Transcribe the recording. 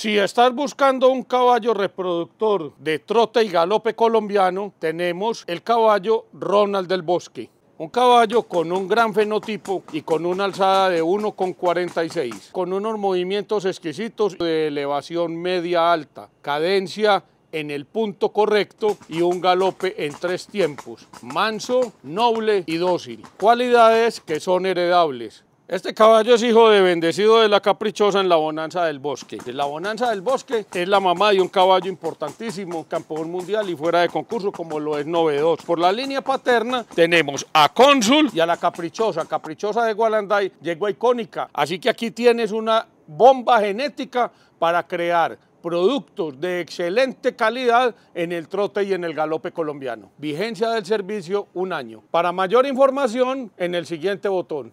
Si estás buscando un caballo reproductor de trote y galope colombiano, tenemos el caballo Ronald del Bosque. Un caballo con un gran fenotipo y con una alzada de 1,46, con unos movimientos exquisitos de elevación media alta, cadencia en el punto correcto y un galope en tres tiempos, manso, noble y dócil. Cualidades que son heredables. Este caballo es hijo de bendecido de la caprichosa en la bonanza del bosque. La bonanza del bosque es la mamá de un caballo importantísimo, campeón mundial y fuera de concurso como lo es Novedos. Por la línea paterna tenemos a Cónsul y a la caprichosa. Caprichosa de Gualanday llegó icónica. Así que aquí tienes una bomba genética para crear productos de excelente calidad en el trote y en el galope colombiano. Vigencia del servicio un año. Para mayor información en el siguiente botón.